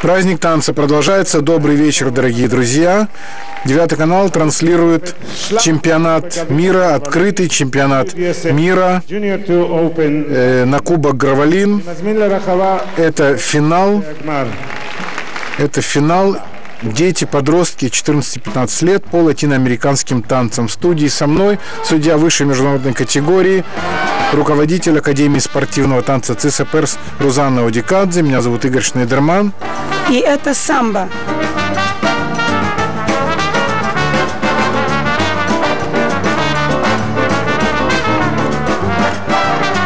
Праздник танца продолжается. Добрый вечер, дорогие друзья. Девятый канал транслирует чемпионат мира, открытый чемпионат мира э, на Кубок Гравалин. Это финал. Это финал дети, подростки 14-15 лет по латиноамериканским танцам. В студии со мной судья высшей международной категории, руководитель Академии спортивного танца ЦИСа Перс Рузанна Одикадзе. Меня зовут Игорь Шнейдерман. И это самбо.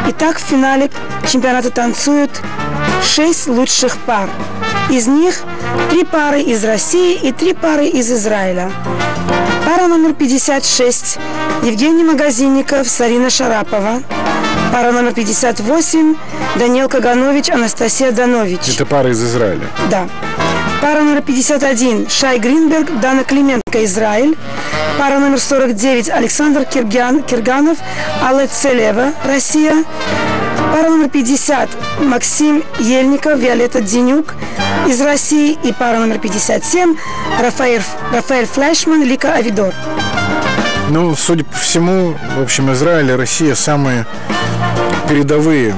Итак, в финале чемпионата танцуют шесть лучших пар. Из них три пары из России и три пары из Израиля. Пара номер 56 Евгений Магазинников, Сарина Шарапова. Пара номер 58 Даниил Каганович, Анастасия Данович. Это пара из Израиля? Да. Пара номер 51 Шай Гринберг, Дана Клименко, Израиль. Пара номер 49 Александр Киргян, Кирганов, Алла Целева, Россия. Пара номер 50 Максим Ельников, Виолетта Денюк из России. И пара номер 57 Рафаэль, Рафаэль Флешман, Лика Авидор. Ну, судя по всему, в общем, Израиль и Россия самые передовые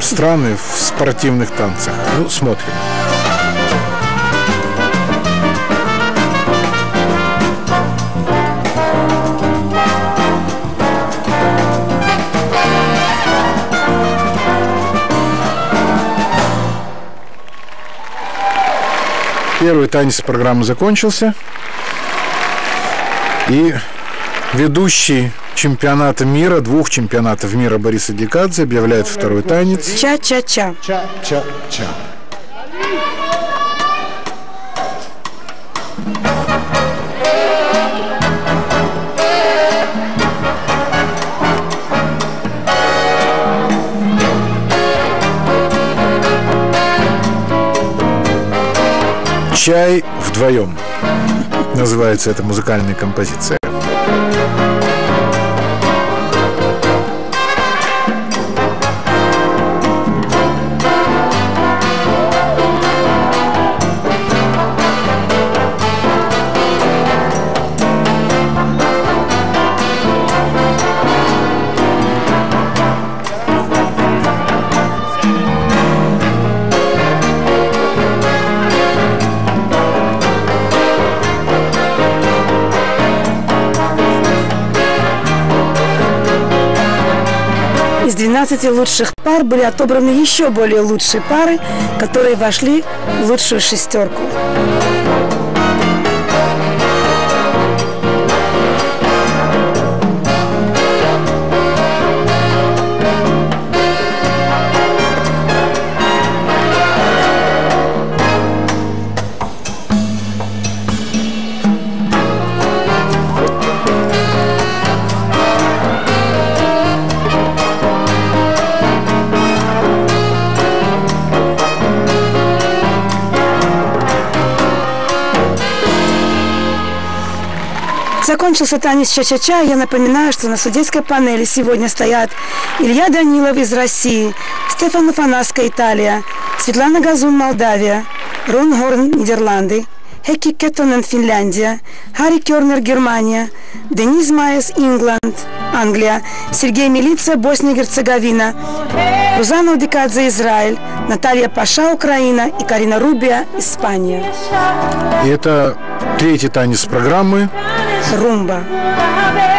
страны в спортивных танцах. Ну, смотрим. Первый танец программы закончился. И ведущий чемпионата мира, двух чемпионатов мира Бориса Дикадзе объявляет второй танец. Ча-ча-ча. Cha-cha-cha. «Чай вдвоем» называется эта музыкальная композиция. Из 12 лучших пар были отобраны еще более лучшие пары, которые вошли в лучшую шестерку. Закончился танец ча-ча-ча. Я напоминаю, что на судейской панели сегодня стоят Илья Данилов из России, Стефан Афанаско, Италия, Светлана Газун, Молдавия, Рон Горн, Нидерланды, Хеки Кеттонен, Финляндия, Харри Кернер, Германия, Денис Майес, Ингланд, Англия, Сергей Милица, Босния и Герцеговина, Рузана Удикадзе, Израиль, Наталья Паша, Украина и Карина Рубия, Испания. И это третий танец программы. rumba.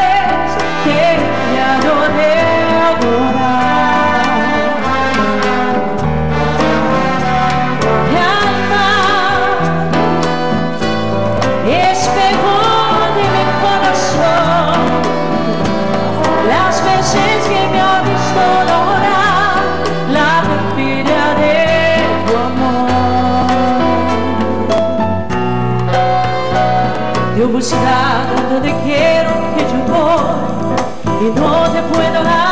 Buscando donde quiero que yo voy y no te puedo dar.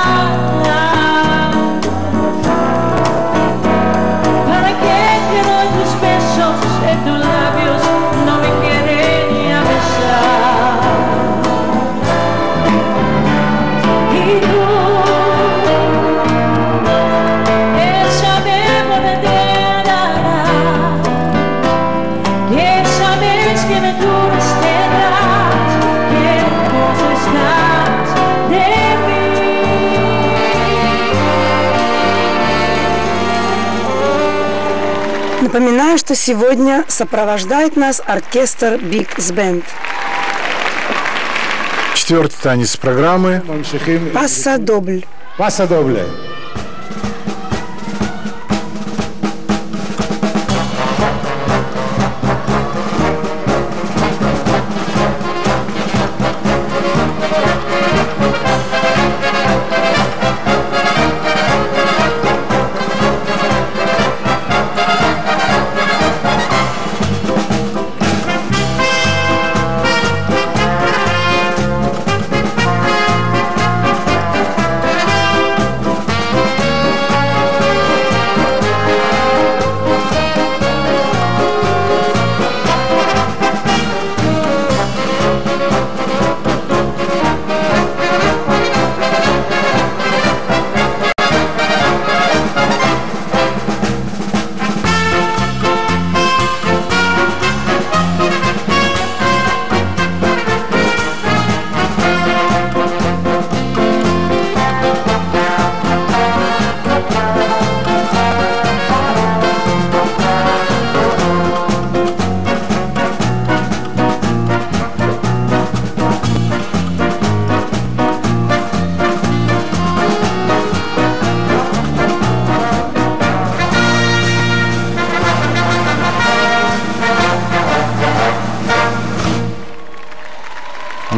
Напоминаю, что сегодня сопровождает нас оркестр Бигс Бенд. Четвертый танец программы. Пасса Добль. Пасса Добль.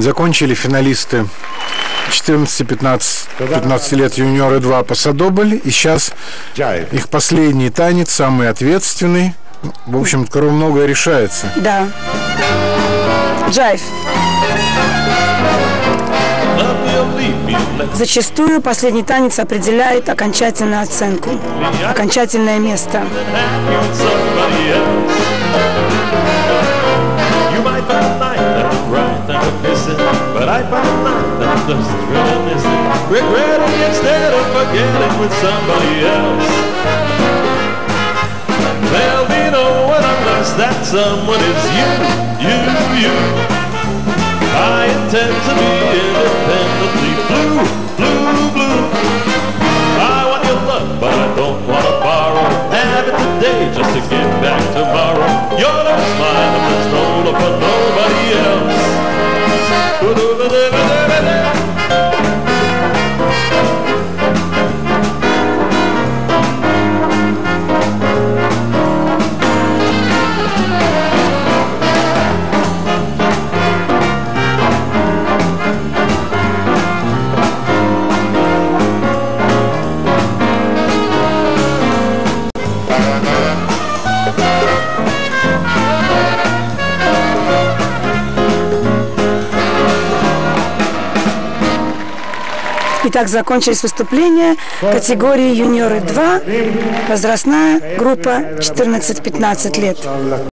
Закончили финалисты 14-15 лет юниоры 2 Пасадобль. И сейчас их последний танец, самый ответственный. В общем, скоро многое решается. Да. Джайв. Зачастую последний танец определяет окончательную оценку, окончательное место. But I find night that I'm just reminiscing, regretting instead of forgetting with somebody else. There'll be no one unless that someone is you, you, you. I intend to be independently blue, blue, blue. I want your love, but I don't want to borrow. Have it today just to Итак, закончились выступления категории юниоры 2, возрастная группа 14-15 лет.